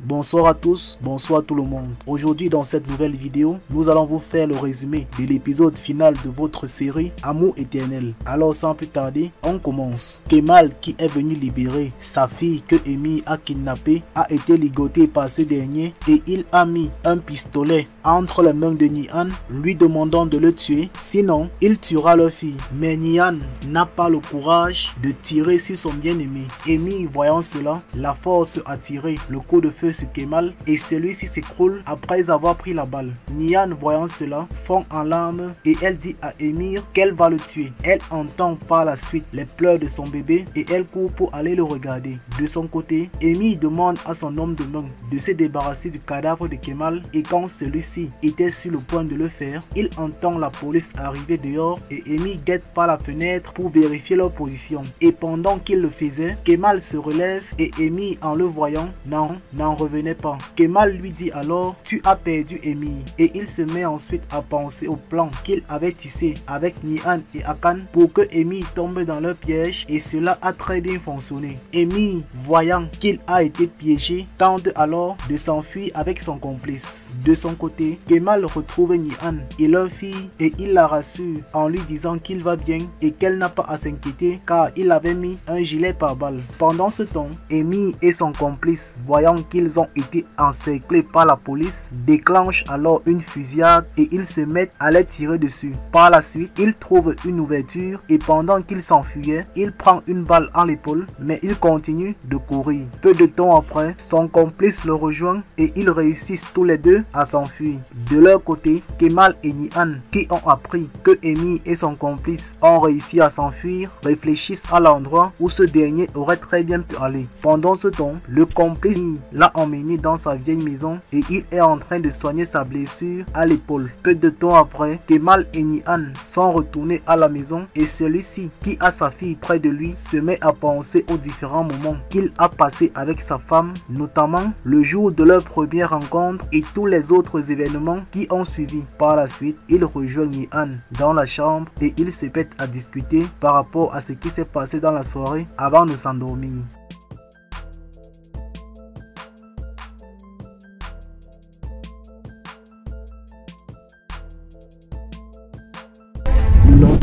Bonsoir à tous, bonsoir tout le monde. Aujourd'hui dans cette nouvelle vidéo, nous allons vous faire le résumé de l'épisode final de votre série Amour éternel. Alors sans plus tarder, on commence. Kemal qui est venu libérer sa fille que Amy a kidnappée a été ligoté par ce dernier et il a mis un pistolet entre les mains de Nian lui demandant de le tuer, sinon il tuera leur fille. Mais Nian n'a pas le courage de tirer sur son bien-aimé. Amy voyant cela, la force a tiré le coup de feu sur Kemal et celui-ci s'écroule après avoir pris la balle. Nian voyant cela fond en larmes et elle dit à Emir qu'elle va le tuer. Elle entend par la suite les pleurs de son bébé et elle court pour aller le regarder. De son côté, Emir demande à son homme de main de se débarrasser du cadavre de Kemal et quand celui-ci était sur le point de le faire, il entend la police arriver dehors et Emir guette par la fenêtre pour vérifier leur position. Et pendant qu'il le faisait, Kemal se relève et Emir en le voyant, non, non revenait pas. Kemal lui dit alors Tu as perdu Amy. Et il se met ensuite à penser au plan qu'il avait tissé avec Nian et Akan pour que Amy tombe dans leur piège et cela a très bien fonctionné. Amy, voyant qu'il a été piégé, tente alors de s'enfuir avec son complice. De son côté, Kemal retrouve Nian et leur fille et il la rassure en lui disant qu'il va bien et qu'elle n'a pas à s'inquiéter car il avait mis un gilet par balle. Pendant ce temps, Amy et son complice, voyant ont été encerclés par la police, déclenchent alors une fusillade et ils se mettent à les tirer dessus. Par la suite, ils trouvent une ouverture et pendant qu'ils s'enfuyaient, il prend une balle en l'épaule, mais il continue de courir. Peu de temps après, son complice le rejoint et ils réussissent tous les deux à s'enfuir. De leur côté, Kemal et Nihan, qui ont appris que Amy et son complice ont réussi à s'enfuir, réfléchissent à l'endroit où ce dernier aurait très bien pu aller. Pendant ce temps, le complice l'a emmené dans sa vieille maison et il est en train de soigner sa blessure à l'épaule. Peu de temps après, Kemal et Nihan sont retournés à la maison et celui-ci, qui a sa fille près de lui, se met à penser aux différents moments qu'il a passés avec sa femme, notamment le jour de leur première rencontre et tous les autres événements qui ont suivi. Par la suite, il rejoint Nihan dans la chambre et ils se mettent à discuter par rapport à ce qui s'est passé dans la soirée avant de s'endormir.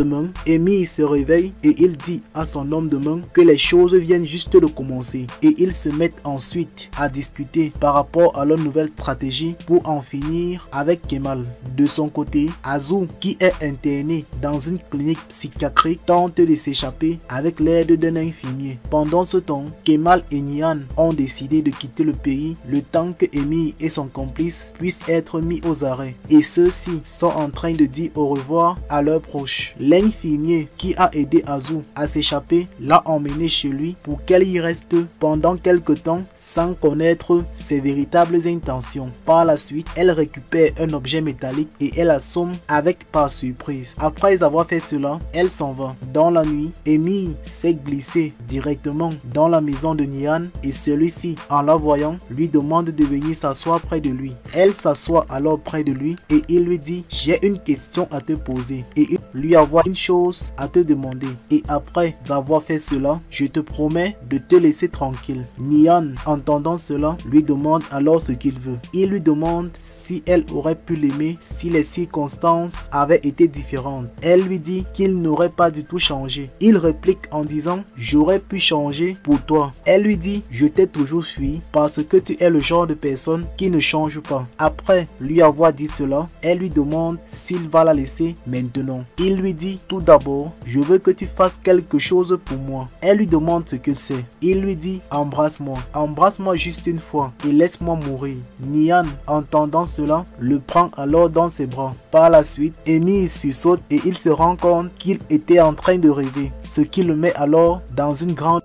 Lendemain, se réveille et il dit à son homme de main que les choses viennent juste de commencer. Et ils se mettent ensuite à discuter par rapport à leur nouvelle stratégie pour en finir avec Kemal. De son côté, Azou, qui est interné dans une clinique psychiatrique, tente de s'échapper avec l'aide d'un infirmier. Pendant ce temps, Kemal et Nian ont décidé de quitter le pays le temps que Amy et son complice puissent être mis aux arrêts. Et ceux-ci sont en train de dire au revoir à leurs proches. L'infirmier qui a aidé Azou à s'échapper l'a emmené chez lui pour qu'elle y reste pendant quelque temps sans connaître ses véritables intentions. Par la suite, elle récupère un objet métallique et elle assomme avec par surprise. Après avoir fait cela, elle s'en va. Dans la nuit, Amy s'est glissée directement dans la maison de Nian et celui-ci, en la voyant, lui demande de venir s'asseoir près de lui. Elle s'assoit alors près de lui et il lui dit j'ai une question à te poser et lui une chose à te demander. Et après avoir fait cela, je te promets de te laisser tranquille. Nian, entendant cela, lui demande alors ce qu'il veut. Il lui demande si elle aurait pu l'aimer si les circonstances avaient été différentes. Elle lui dit qu'il n'aurait pas du tout changé. Il réplique en disant j'aurais pu changer pour toi. Elle lui dit je t'ai toujours fui parce que tu es le genre de personne qui ne change pas. Après lui avoir dit cela, elle lui demande s'il va la laisser maintenant. Il lui dit tout d'abord, je veux que tu fasses quelque chose pour moi. Elle lui demande ce qu'il sait. Il lui dit, embrasse-moi. Embrasse-moi juste une fois et laisse-moi mourir. Nian, entendant cela, le prend alors dans ses bras. Par la suite, Amy saute et il se rend compte qu'il était en train de rêver, ce qui le met alors dans une grande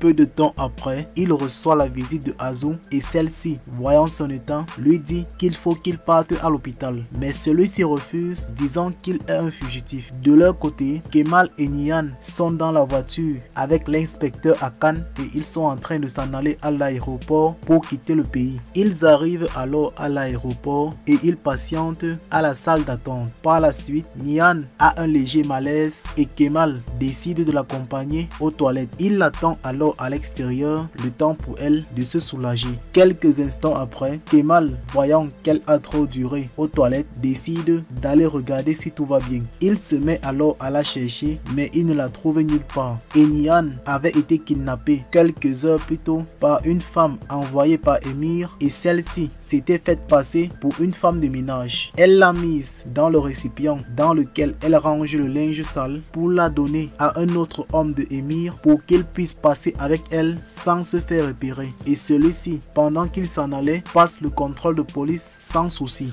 Peu de temps après, il reçoit la visite de Azou et celle-ci, voyant son état, lui dit qu'il faut qu'il parte à l'hôpital. Mais celui-ci refuse, disant qu'il est un fugitif. De leur côté, Kemal et Nian sont dans la voiture avec l'inspecteur Akan et ils sont en train de s'en aller à l'aéroport pour quitter le pays. Ils arrivent alors à l'aéroport et ils patientent à la salle d'attente. Par la suite, Nian a un léger malaise et Kemal décide de l'accompagner aux toilettes. Il l'attend alors à l'extérieur, le temps pour elle de se soulager. Quelques instants après, Kemal, voyant qu'elle a trop duré aux toilettes, décide d'aller regarder si tout va bien. Il se met alors à la chercher, mais il ne la trouve nulle part. Et Nian avait été kidnappée quelques heures plus tôt par une femme envoyée par Emir et celle-ci s'était faite passer pour une femme de ménage. Elle l'a mise dans le récipient dans lequel elle range le linge sale pour la donner à un autre homme de Emir pour qu'il puisse passer avec elle sans se faire repérer. Et celui-ci, pendant qu'il s'en allait, passe le contrôle de police sans souci.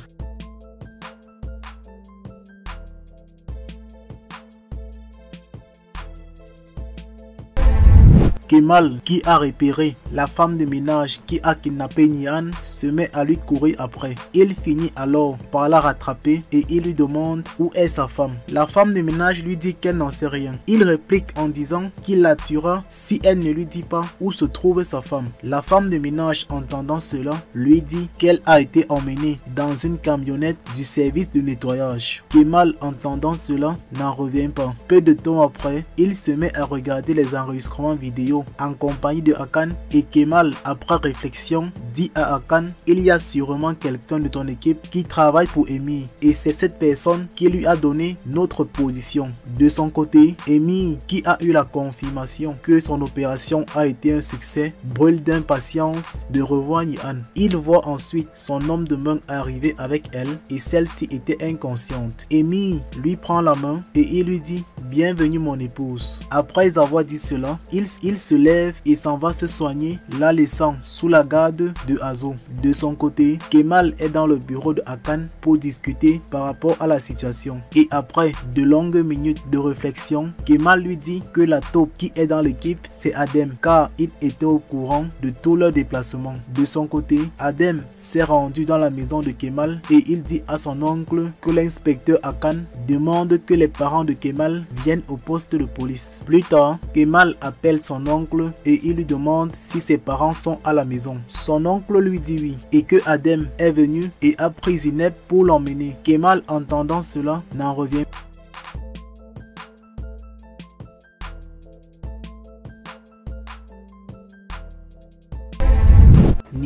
Kemal, qui a repéré la femme de ménage qui a kidnappé Nian, se met à lui courir après. Il finit alors par la rattraper et il lui demande où est sa femme. La femme de ménage lui dit qu'elle n'en sait rien. Il réplique en disant qu'il la tuera si elle ne lui dit pas où se trouve sa femme. La femme de ménage entendant cela lui dit qu'elle a été emmenée dans une camionnette du service de nettoyage. Kemal entendant cela n'en revient pas. Peu de temps après, il se met à regarder les enregistrements vidéo en compagnie de Akan et Kemal, après réflexion, dit à Il y a sûrement quelqu'un de ton équipe qui travaille pour Emi et c'est cette personne qui lui a donné notre position. De son côté, Emi, qui a eu la confirmation que son opération a été un succès, brûle d'impatience de revoir Nian. Il voit ensuite son homme de main arriver avec elle et celle-ci était inconsciente. Emi lui prend la main et il lui dit Bienvenue mon épouse. Après avoir dit cela, il, il se lève et s'en va se soigner, la laissant sous la garde de Azo. De son côté, Kemal est dans le bureau de Akan pour discuter par rapport à la situation. Et après de longues minutes de réflexion, Kemal lui dit que la taupe qui est dans l'équipe, c'est Adem, car il était au courant de tous leurs déplacements. De son côté, Adem s'est rendu dans la maison de Kemal et il dit à son oncle que l'inspecteur Akan demande que les parents de Kemal viennent au poste de police. Plus tard, Kemal appelle son oncle et il lui demande si ses parents sont à la maison. Son oncle lui dit oui et que Adem est venu et a pris Zineb pour l'emmener. Kemal entendant cela n'en revient pas.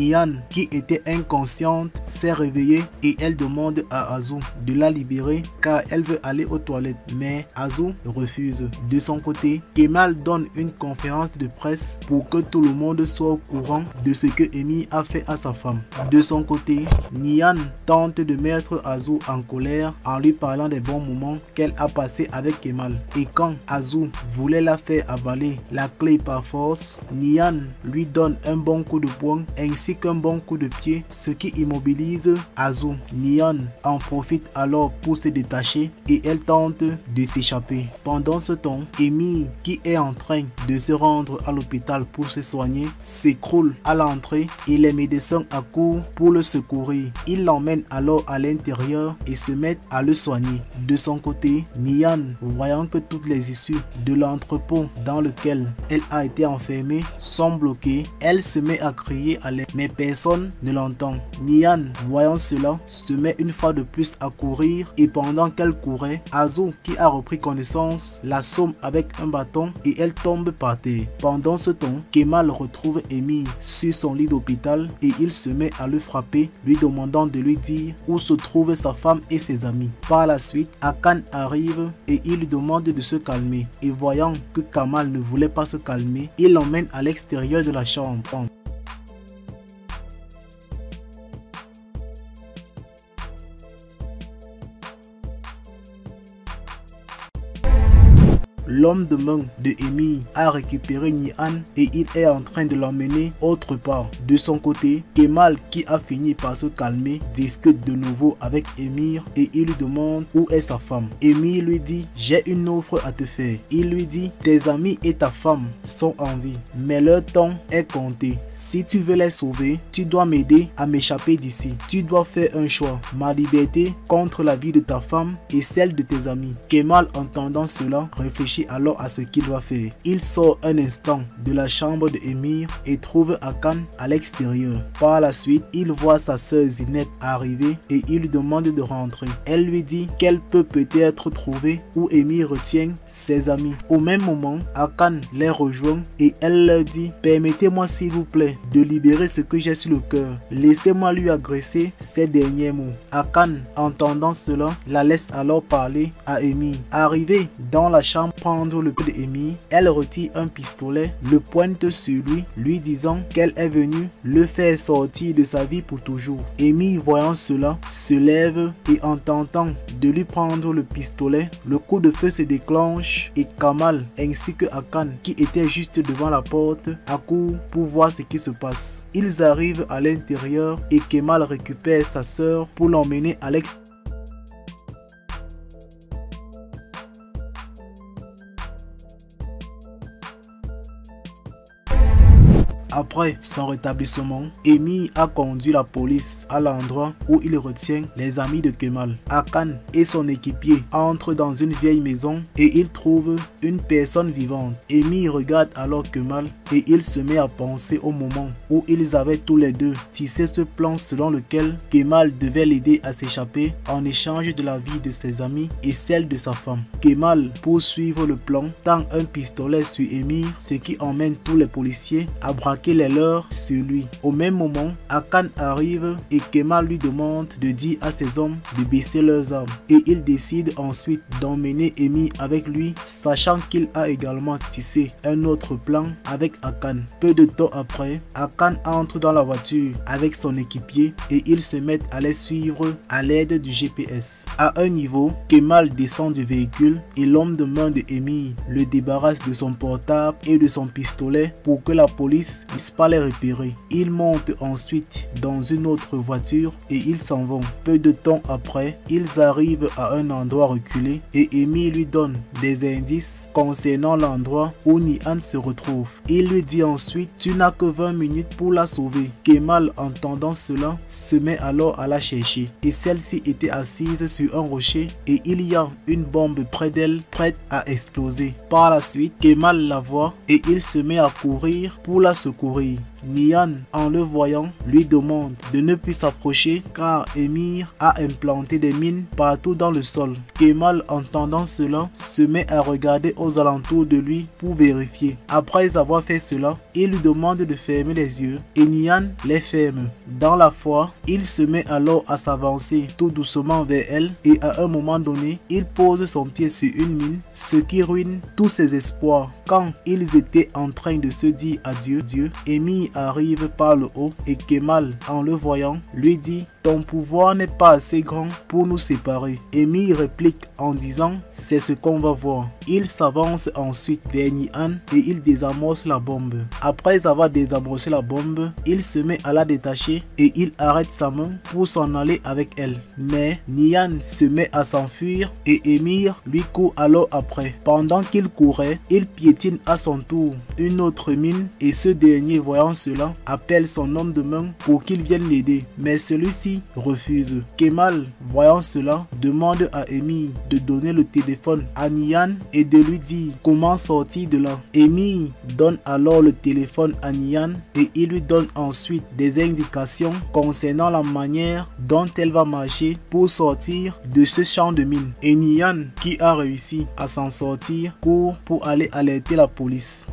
Nian, qui était inconsciente, s'est réveillée et elle demande à Azou de la libérer car elle veut aller aux toilettes. Mais Azou refuse. De son côté, Kemal donne une conférence de presse pour que tout le monde soit au courant de ce que Emi a fait à sa femme. De son côté, Nian tente de mettre Azou en colère en lui parlant des bons moments qu'elle a passés avec Kemal. Et quand Azou voulait la faire avaler la clé par force, Nian lui donne un bon coup de poing qu'un bon coup de pied, ce qui immobilise Azou. Nian en profite alors pour se détacher et elle tente de s'échapper. Pendant ce temps, Amy, qui est en train de se rendre à l'hôpital pour se soigner, s'écroule à l'entrée et les médecins accourent pour le secourir. Ils l'emmènent alors à l'intérieur et se mettent à le soigner. De son côté, Nian, voyant que toutes les issues de l'entrepôt dans lequel elle a été enfermée sont bloquées, elle se met à crier à l'aide mais personne ne l'entend. Nian, voyant cela, se met une fois de plus à courir et pendant qu'elle courait, Azo, qui a repris connaissance, l'assomme avec un bâton et elle tombe par terre. Pendant ce temps, Kemal retrouve Amy sur son lit d'hôpital et il se met à le frapper, lui demandant de lui dire où se trouvent sa femme et ses amis. Par la suite, Akan arrive et il lui demande de se calmer. Et voyant que Kamal ne voulait pas se calmer, il l'emmène à l'extérieur de la chambre. L'homme de main de Amy a récupéré Nian et il est en train de l'emmener autre part. De son côté, Kemal qui a fini par se calmer discute de nouveau avec Emir et il lui demande où est sa femme. Emir lui dit j'ai une offre à te faire. Il lui dit tes amis et ta femme sont en vie mais leur temps est compté. Si tu veux les sauver, tu dois m'aider à m'échapper d'ici. Tu dois faire un choix, ma liberté contre la vie de ta femme et celle de tes amis. Kemal entendant cela réfléchit alors à ce qu'il doit faire. Il sort un instant de la chambre de Emir et trouve Akan à l'extérieur. Par la suite, il voit sa sœur Zinette arriver et il lui demande de rentrer. Elle lui dit qu'elle peut peut-être trouver où Emir retient ses amis. Au même moment, Akan les rejoint et elle leur dit Permettez-moi s'il vous plaît de libérer ce que j'ai sur le cœur. Laissez-moi lui agresser ces derniers mots. Akan, entendant cela, la laisse alors parler à Amy. Arrivée dans la chambre le pied elle retire un pistolet, le pointe sur lui, lui disant qu'elle est venue le faire sortir de sa vie pour toujours. Amy, voyant cela, se lève et en tentant de lui prendre le pistolet, le coup de feu se déclenche et Kamal ainsi que Akan qui était juste devant la porte accourent pour voir ce qui se passe. Ils arrivent à l'intérieur et Kemal récupère sa sœur pour l'emmener à l'extérieur Son rétablissement, Amy a conduit la police à l'endroit où il retient les amis de Kemal. Akan et son équipier entrent dans une vieille maison et ils trouvent une personne vivante. Amy regarde alors Kemal et il se met à penser au moment où ils avaient tous les deux tissé ce plan selon lequel Kemal devait l'aider à s'échapper en échange de la vie de ses amis et celle de sa femme. Kemal, pour suivre le plan, tend un pistolet sur Emir, ce qui emmène tous les policiers à braquer les sur lui. Au même moment, Akan arrive et Kemal lui demande de dire à ses hommes de baisser leurs armes. Et il décide ensuite d'emmener Emi avec lui, sachant qu'il a également tissé un autre plan avec Akan. Peu de temps après, Akan entre dans la voiture avec son équipier et ils se mettent à les suivre à l'aide du GPS. À un niveau, Kemal descend du véhicule et l'homme de main de Emi le débarrasse de son portable et de son pistolet pour que la police les repérer. Ils montent ensuite dans une autre voiture et ils s'en vont. Peu de temps après, ils arrivent à un endroit reculé et Amy lui donne des indices concernant l'endroit où Nian se retrouve. Il lui dit ensuite Tu n'as que 20 minutes pour la sauver. Kemal, entendant cela, se met alors à la chercher et celle-ci était assise sur un rocher et il y a une bombe près d'elle prête à exploser. Par la suite, Kemal la voit et il se met à courir pour la secourir probably Nian, en le voyant, lui demande de ne plus s'approcher car Emir a implanté des mines partout dans le sol. Kemal, entendant cela, se met à regarder aux alentours de lui pour vérifier. Après avoir fait cela, il lui demande de fermer les yeux et Nian les ferme. Dans la foi, il se met alors à s'avancer tout doucement vers elle et à un moment donné, il pose son pied sur une mine, ce qui ruine tous ses espoirs. Quand ils étaient en train de se dire adieu, Dieu, Arrive par le haut et Kemal, en le voyant, lui dit ton pouvoir n'est pas assez grand pour nous séparer. Amy réplique en disant C'est ce qu'on va voir. Il s'avance ensuite vers Nian et il désamorce la bombe. Après avoir désamorcé la bombe, il se met à la détacher et il arrête sa main pour s'en aller avec elle. Mais Nian se met à s'enfuir et Emir lui court alors après. Pendant qu'il courait, il piétine à son tour une autre mine et ce dernier voyant appelle son homme de main pour qu'il vienne l'aider. Mais celui-ci refuse. Kemal, voyant cela, demande à Amy de donner le téléphone à Nian et de lui dire comment sortir de là. Amy donne alors le téléphone à Nian et il lui donne ensuite des indications concernant la manière dont elle va marcher pour sortir de ce champ de mine. Et Nian, qui a réussi à s'en sortir, court pour aller alerter la police.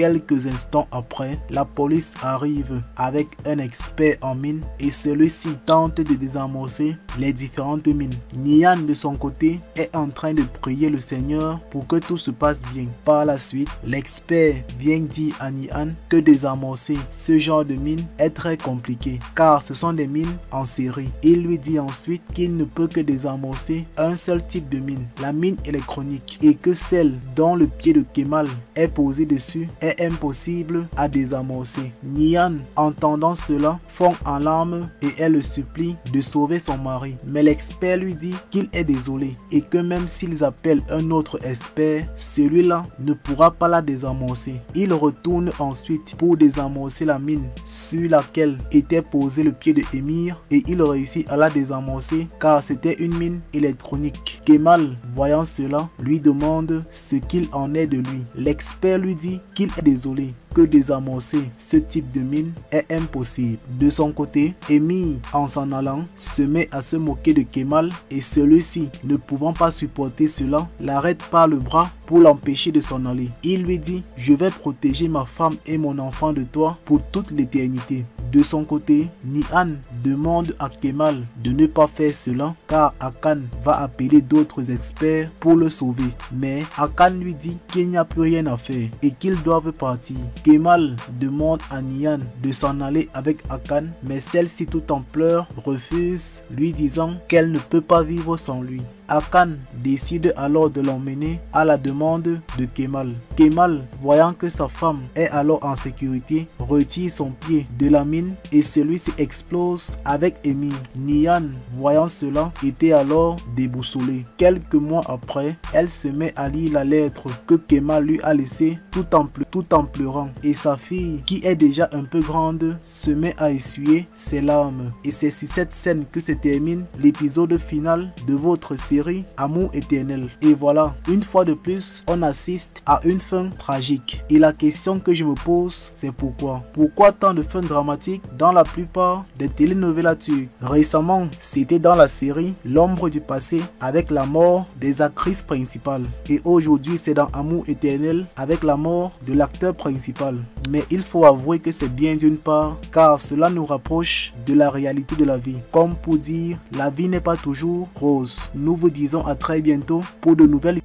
Quelques instants après, la police arrive avec un expert en mine et celui-ci tente de désamorcer les différentes mines. Nian de son côté est en train de prier le Seigneur pour que tout se passe bien. Par la suite, l'expert vient dire à Nian que désamorcer ce genre de mine est très compliqué car ce sont des mines en série. Il lui dit ensuite qu'il ne peut que désamorcer un seul type de mine, la mine électronique, et que celle dont le pied de Kemal est posé dessus est impossible à désamorcer. Nian, entendant cela, fond en larmes et elle le supplie de sauver son mari. Mais l'expert lui dit qu'il est désolé et que même s'ils appellent un autre expert, celui-là ne pourra pas la désamorcer. Il retourne ensuite pour désamorcer la mine sur laquelle était posé le pied de Emir et il réussit à la désamorcer car c'était une mine électronique. Kemal, voyant cela, lui demande ce qu'il en est de lui. L'expert lui dit qu'il désolé, que désamorcer ce type de mine est impossible. De son côté, Emir, en s'en allant, se met à se moquer de Kemal et celui-ci, ne pouvant pas supporter cela, l'arrête par le bras pour l'empêcher de s'en aller. Il lui dit, je vais protéger ma femme et mon enfant de toi pour toute l'éternité. De son côté, Nihan demande à Kemal de ne pas faire cela car Akan va appeler d'autres experts pour le sauver. Mais Akan lui dit qu'il n'y a plus rien à faire et qu'ils Kemal demande à Nihan de s'en aller avec Akan mais celle-ci tout en pleurs refuse lui disant qu'elle ne peut pas vivre sans lui. Akan décide alors de l'emmener à la demande de Kemal. Kemal, voyant que sa femme est alors en sécurité, retire son pied de la mine et celui-ci explose avec Emi. Nian, voyant cela, était alors déboussolée. Quelques mois après, elle se met à lire la lettre que Kemal lui a laissée tout en pleurant. Et sa fille, qui est déjà un peu grande, se met à essuyer ses larmes. Et c'est sur cette scène que se termine l'épisode final de votre série Amour éternel. Et voilà, une fois de plus, on assiste à une fin tragique. Et la question que je me pose, c'est pourquoi? Pourquoi tant de fins dramatiques dans la plupart des telenovelas turques Récemment, c'était dans la série L'ombre du passé avec la mort des actrices principales. Et aujourd'hui, c'est dans Amour éternel avec la mort de l'acteur principal. Mais il faut avouer que c'est bien d'une part, car cela nous rapproche de la réalité de la vie. Comme pour dire, la vie n'est pas toujours rose. Nous disons à très bientôt pour de nouvelles